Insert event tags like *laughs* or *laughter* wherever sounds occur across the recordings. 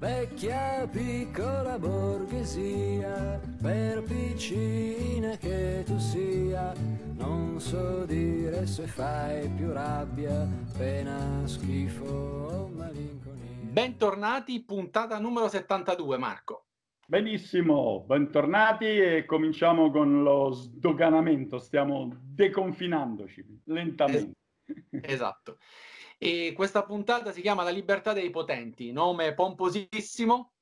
vecchia piccola borghesia, per piccina che tu sia, non so dire se fai più rabbia, pena, schifo o malinconia. Bentornati, puntata numero 72, Marco. Benissimo, bentornati e cominciamo con lo sdoganamento, stiamo deconfinandoci lentamente. Es- esatto. E questa puntata si chiama La libertà dei potenti, nome pomposissimo.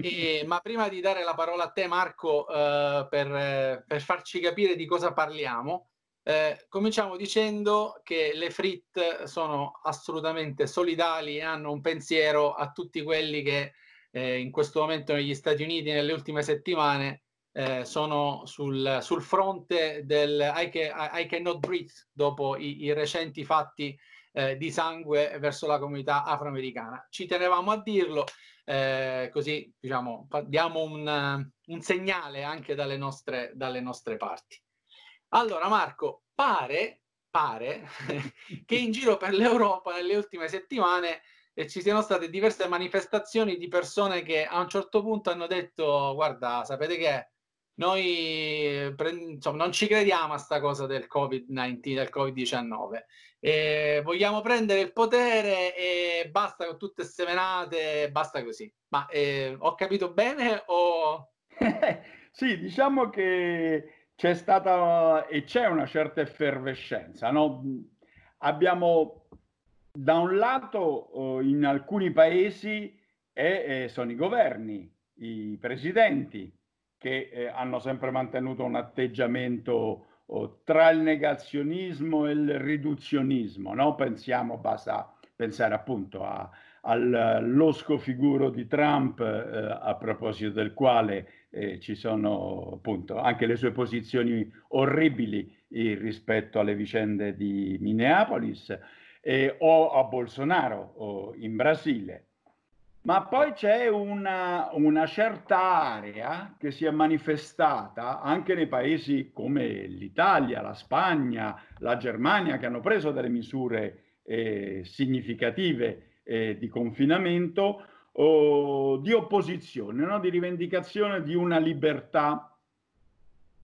e, *laughs* ma prima di dare la parola a te, Marco, eh, per, per, farci capire di cosa parliamo, eh, cominciamo dicendo che le FRIT sono assolutamente solidali e hanno un pensiero a tutti quelli che eh, in questo momento negli Stati Uniti, nelle ultime settimane, eh, sono sul, sul, fronte del I, can, I cannot breathe dopo i, i recenti fatti eh, di sangue verso la comunità afroamericana. Ci tenevamo a dirlo, eh, così diciamo, diamo un, un, segnale anche dalle nostre, dalle nostre parti. Allora, Marco, pare, pare *laughs* che in giro per l'Europa nelle ultime settimane eh, ci siano state diverse manifestazioni di persone che a un certo punto hanno detto: Guarda, sapete che noi insomma, non ci crediamo a sta cosa del Covid-19, del Covid-19. E vogliamo prendere il potere e basta con tutte queste menate, basta così. Ma eh, ho capito bene o... *laughs* sì, diciamo che c'è stata e c'è una certa effervescenza. No? Abbiamo da un lato in alcuni paesi eh, eh, sono i governi, i presidenti che eh, hanno sempre mantenuto un atteggiamento oh, tra il negazionismo e il riduzionismo. No? Pensiamo, basta pensare appunto a, all'osco figuro di Trump eh, a proposito del quale eh, ci sono appunto anche le sue posizioni orribili rispetto alle vicende di Minneapolis o a Bolsonaro in Brasile ma poi c'è una, una, certa area che si è manifestata anche nei paesi come l'Italia, la Spagna, la Germania, che hanno preso delle misure eh, significative eh, di confinamento, o di opposizione, no? di rivendicazione di una libertà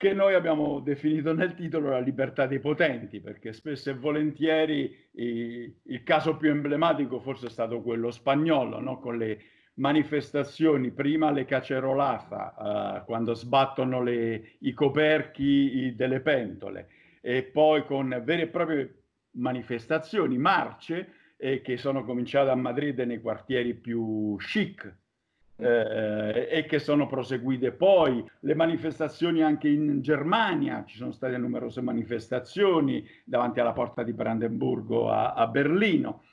che noi abbiamo definito nel titolo la libertà dei potenti, perché spesso e volentieri i, il caso più emblematico forse è stato quello spagnolo, no? con le manifestazioni, prima le cacerolata, uh, quando sbattono le, i coperchi delle pentole, e poi con vere e proprie manifestazioni, marce, eh, che sono cominciate a Madrid nei quartieri più chic eh, e che sono proseguite poi. Le manifestazioni anche in Germania, ci sono state numerose manifestazioni davanti alla porta di Brandenburgo a, a Berlino.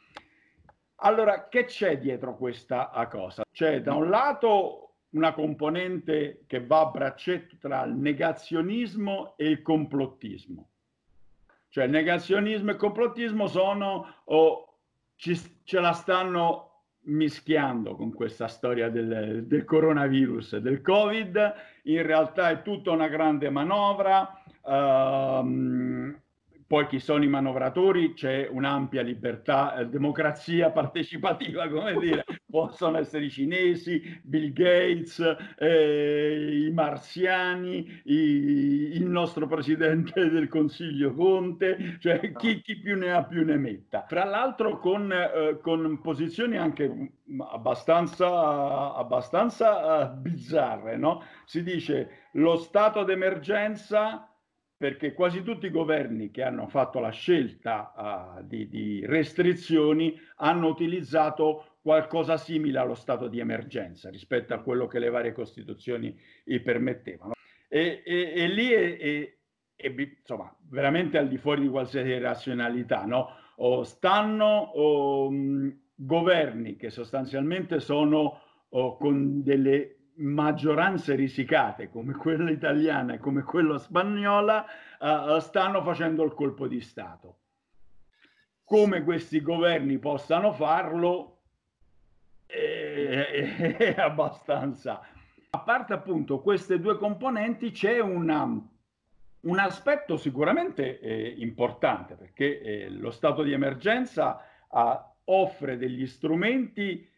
Allora, che c'è dietro questa cosa? C'è da un lato una componente che va a braccetto tra il negazionismo e il complottismo. Cioè il negazionismo e il complottismo sono o ci, ce la stanno mischiando con questa storia del, del, coronavirus, del Covid, in realtà è tutta una grande manovra. Um, poi chi sono i manovratori c'è un'ampia libertà, eh, democrazia *laughs* partecipativa, come dire, possono essere i cinesi, Bill Gates, eh, i marziani, i, il nostro presidente del Consiglio Conte, cioè chi, chi, più ne ha più ne metta. Fra l'altro con, eh, con posizioni anche abbastanza, abbastanza uh, bizzarre, no? Si dice lo stato d'emergenza perché quasi tutti i governi che hanno fatto la scelta uh, di, di, restrizioni hanno utilizzato qualcosa simile allo stato di emergenza rispetto a quello che le varie costituzioni gli permettevano. E, e, e lì è, è, è, insomma, veramente al di fuori di qualsiasi razionalità. No? O stanno o, mh, governi che sostanzialmente sono o, con delle maggioranze risicate come quella italiana e come quella spagnola uh, stanno facendo il colpo di Stato. Come questi governi possano farlo è, è abbastanza. A parte appunto queste due componenti c'è una, un aspetto sicuramente eh, importante perché eh, lo stato di emergenza offre degli strumenti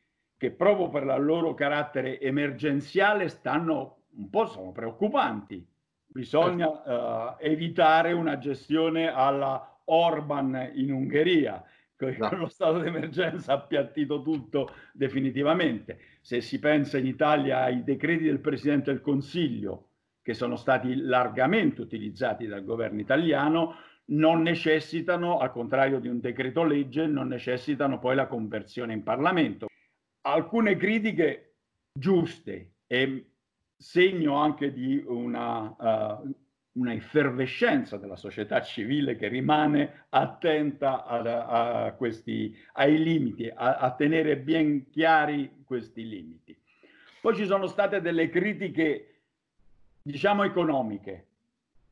che proprio per il loro carattere emergenziale stanno un po' sono preoccupanti. Bisogna uh, evitare una gestione alla Orban in Ungheria, con no. lo stato d'emergenza ha appiattito tutto definitivamente. Se si pensa in Italia ai decreti del Presidente del Consiglio, che sono stati largamente utilizzati dal governo italiano, non necessitano, al contrario di un decreto legge, non necessitano poi la conversione in Parlamento. Alcune critiche giuste e segno anche di una, uh, una effervescenza della società civile che rimane attenta a, a questi, ai limiti, a, a tenere ben chiari questi limiti. Poi ci sono state delle critiche, diciamo, economiche,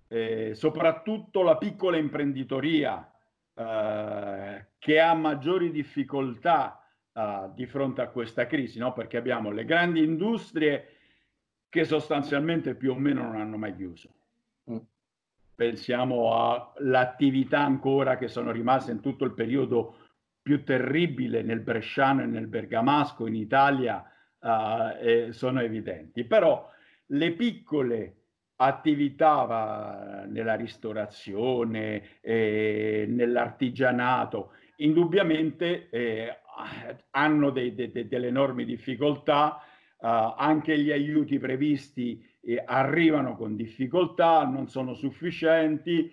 eh, soprattutto la piccola imprenditoria eh, che ha maggiori difficoltà di fronte a questa crisi, no? perché abbiamo le grandi industrie che sostanzialmente più o meno non hanno mai chiuso. Mm. Pensiamo all'attività ancora che sono rimaste in tutto il periodo più terribile nel Bresciano e nel Bergamasco in Italia uh, sono evidenti. Però le piccole attività nella ristorazione, eh, nell'artigianato, indubbiamente eh, hanno de, de, de, delle enormi difficoltà, uh, anche gli aiuti previsti eh, arrivano con difficoltà, non sono sufficienti,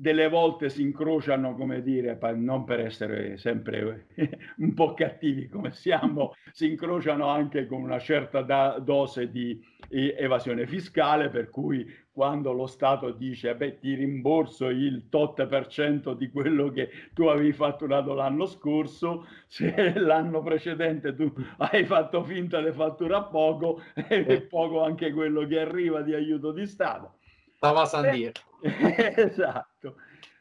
delle volte si incrociano, come dire, non per essere sempre *laughs* un po' cattivi come siamo, si incrociano anche con una certa da- dose di eh, evasione fiscale, per cui quando lo Stato dice beh ti rimborso il tot per cento di quello che tu avevi fatturato l'anno scorso, *laughs* se l'anno precedente tu hai fatto finta di fatturare poco, è *laughs* poco anche quello che arriva di aiuto di Stato. Stava a San Dire. *laughs* esatto.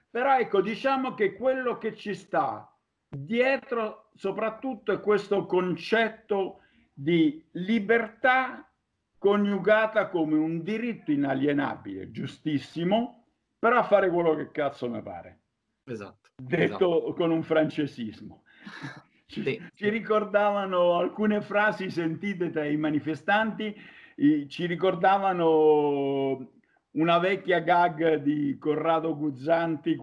Però ecco, diciamo che quello che ci sta dietro soprattutto è questo concetto di libertà coniugata come un diritto inalienabile, giustissimo, però a fare quello che cazzo mi pare. Esatto. Detto esatto. con un francesismo. *laughs* Ci, sì. ci, ricordavano alcune frasi sentite tra i manifestanti, ci ricordavano una vecchia gag di Corrado Guzzanti.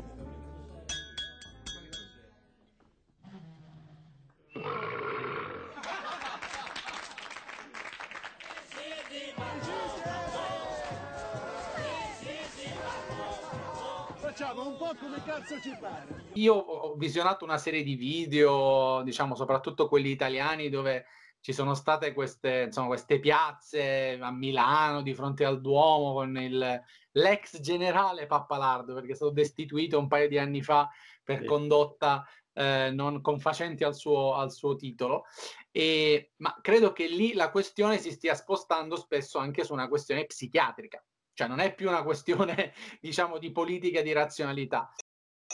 Facciamo un po' come cazzo ci pare. Io ho visionato una serie di video, diciamo soprattutto quelli italiani, dove ci sono state queste, insomma, queste piazze a Milano di fronte al Duomo con il, l'ex generale Pappalardo perché è stato destituito un paio di anni fa per sì. condotta eh, non confacenti al suo, al suo titolo. E, ma credo che lì la questione si stia spostando spesso anche su una questione psichiatrica, cioè non è più una questione *laughs* diciamo di politica di razionalità.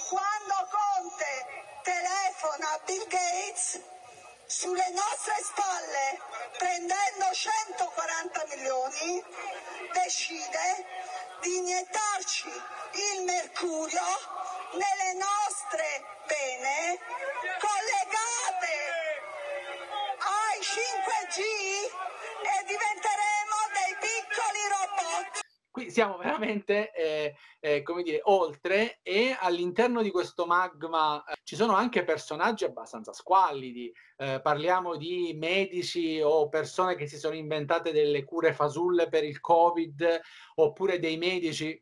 Quando Conte telefona a Bill Gates sulle nostre spalle, prendendo 140 milioni, decide di iniettarci il mercurio nelle nostre vene collegate ai 5G e diventeremo dei piccoli robot. Qui siamo veramente, eh, eh, come dire, oltre e all'interno di questo magma eh, ci sono anche personaggi abbastanza squallidi. Eh, parliamo di medici o persone che si sono inventate delle cure fasulle per il Covid, oppure dei medici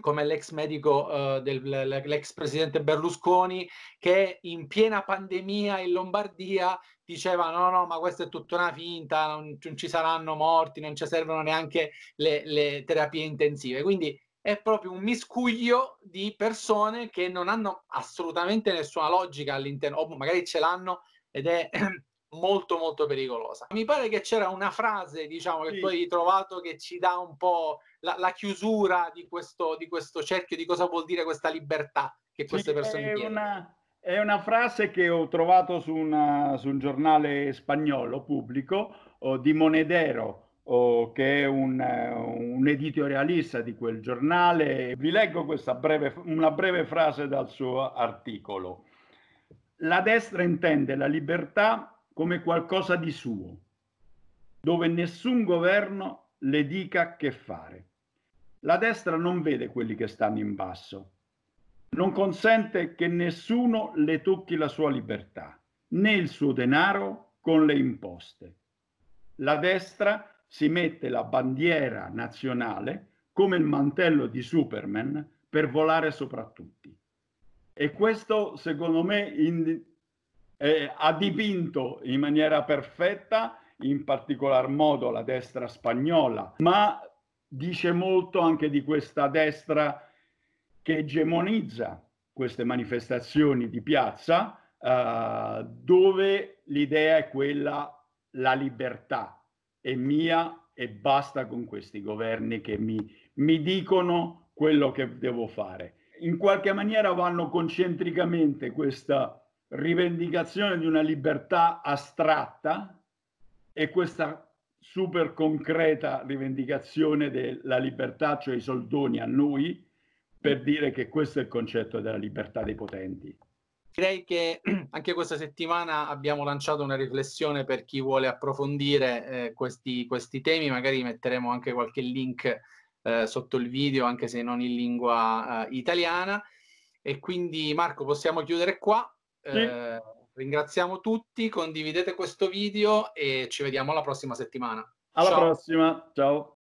come l'ex medico uh, dell'ex presidente Berlusconi che in piena pandemia in Lombardia diceva no no ma questa è tutta una finta non, non ci saranno morti non ci servono neanche le, le, terapie intensive quindi è proprio un miscuglio di persone che non hanno assolutamente nessuna logica all'interno o magari ce l'hanno ed è *clears throat* molto molto pericolosa. Mi pare che c'era una frase, diciamo, che sì. tu hai trovato che ci dà un po' la, la, chiusura di questo, di questo cerchio, di cosa vuol dire questa libertà che queste sì, persone è Una, è una frase che ho trovato su, una, su un giornale spagnolo pubblico oh, di Monedero, oh, che è un, un, editorialista di quel giornale. Vi leggo questa breve, una breve frase dal suo articolo. La destra intende la libertà come qualcosa di suo, dove nessun governo le dica che fare. La destra non vede quelli che stanno in basso, non consente che nessuno le tocchi la sua libertà, né il suo denaro con le imposte. La destra si mette la bandiera nazionale come il mantello di Superman per volare sopra tutti. E questo, secondo me, in, eh, ha dipinto in maniera perfetta, in particolar modo la destra spagnola, ma dice molto anche di questa destra che egemonizza queste manifestazioni di piazza, eh, dove l'idea è quella, la libertà è mia e basta con questi governi che mi, mi dicono quello che devo fare. In qualche maniera vanno concentricamente questa rivendicazione di una libertà astratta e questa super concreta rivendicazione della libertà, cioè i soldoni a noi, per dire che questo è il concetto della libertà dei potenti. Direi che *clears throat* anche questa settimana abbiamo lanciato una riflessione per chi vuole approfondire eh, questi, questi, temi, magari metteremo anche qualche link eh, sotto il video, anche se non in lingua eh, italiana. E quindi Marco possiamo chiudere qua. Sì. Eh, ringraziamo tutti, condividete questo video e ci vediamo la prossima settimana. Alla ciao. prossima, ciao.